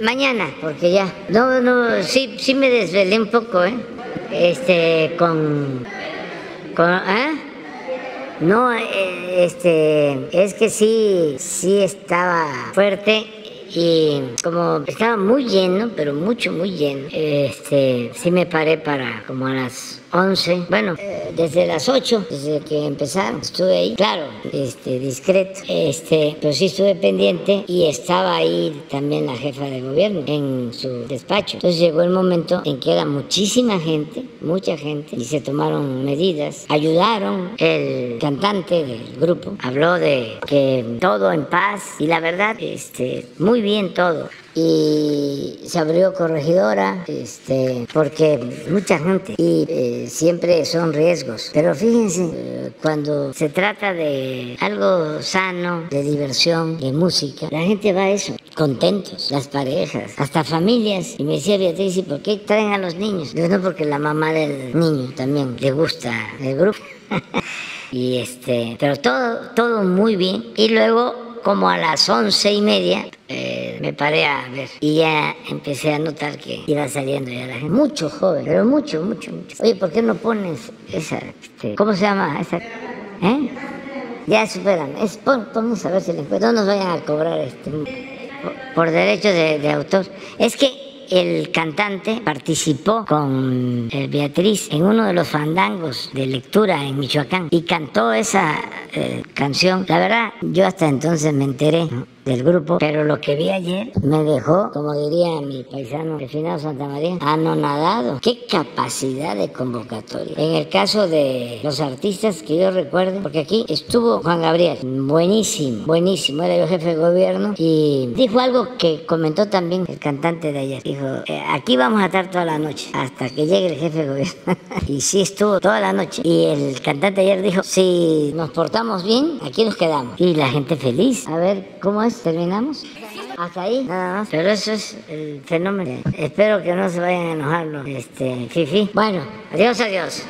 Mañana, porque ya. No, no, sí, sí me desvelé un poco, ¿eh? Este, con. con ¿eh? No, eh, este, es que sí, sí estaba fuerte y como estaba muy lleno, pero mucho, muy lleno, este, sí me paré para como a las 11, bueno, eh, desde las 8, desde que empezaron, estuve ahí, claro, este, discreto, este, pero sí estuve pendiente y estaba ahí también la jefa de gobierno en su despacho. Entonces llegó el momento en que era muchísima gente, mucha gente, y se tomaron medidas, ayudaron, el cantante del grupo habló de que todo en paz y la verdad, este, muy bien todo y se abrió corregidora este, porque mucha gente y eh, siempre son riesgos. Pero fíjense eh, cuando se trata de algo sano de diversión de música la gente va a eso contentos las parejas hasta familias. Y me decía Beatriz ¿y por qué traen a los niños? Digo, no porque la mamá del niño también le gusta el grupo y este pero todo todo muy bien. Y luego como a las once y media eh, me paré a ver y ya empecé a notar que iba saliendo ya la gente. Mucho joven, pero mucho, mucho, mucho. Oye, ¿por qué no pones esa, este, ¿cómo se llama? Esa, ¿eh? Ya superan. Es, pon, a ver si les. No nos vayan a cobrar este, por, derechos de, de autor. Es que el cantante participó con eh, Beatriz en uno de los fandangos de lectura en Michoacán y cantó esa eh, canción. La verdad, yo hasta entonces me enteré del grupo, pero lo que vi ayer me dejó, como diría mi paisano refinado Santa María, anonadado. Qué capacidad de convocatoria. En el caso de los artistas que yo recuerdo, porque aquí estuvo Juan Gabriel, buenísimo, buenísimo, era yo jefe de gobierno y dijo algo que comentó también el cantante de ayer. Dijo, eh, aquí vamos a estar toda la noche hasta que llegue el jefe de gobierno. y sí estuvo toda la noche. Y el cantante ayer dijo, si nos portamos bien, aquí nos quedamos. Y la gente feliz. A ver, ¿cómo es? ¿Terminamos? Hasta ahí, nada más. Pero eso es el fenómeno. Espero que no se vayan a enojar los este, fifi. Bueno, adiós, adiós.